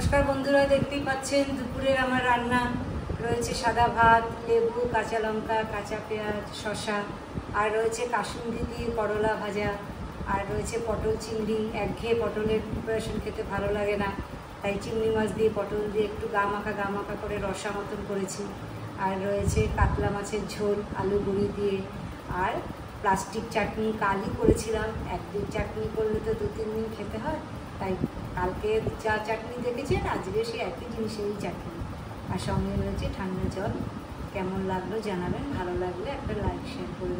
নমস্কার বন্ধুরা, দেখতেই পাচ্ছেন দুপুরের আমার রান্না। রয়েছে সাদা ভাত, লেবু, কাঁচা লঙ্কা, কাঁচা পেঁয়াজ, শসা, আর রয়েছে কাসুন্দি দিয়ে করলা ভাজা, আর রয়েছে পটল চিংড়ি। একঘেয়ে পটলের প্রিপারেশন খেতে ভালো লাগে না, তাই চিংড়ি মাছ দিয়ে পটল দিয়ে একটু গা মাখা গা মাখা করে রসা মতন করেছি। আর রয়েছে কাতলা মাছের ঝোল, আলু গুঁড়ি দিয়ে। আর প্লাস্টিক চাটনি কালই করেছিলাম, একদিন চাটনি করলে তো দু তিন দিন খেতে হয়। তাই কালকে যা চাটনি দেখেছেন আজকে সে একই জিনিসেরই চাটনি। আর সঙ্গে রয়েছে ঠান্ডা জল। কেমন লাগল জানাবেন, ভালো লাগলে একটা লাইক শেয়ার করে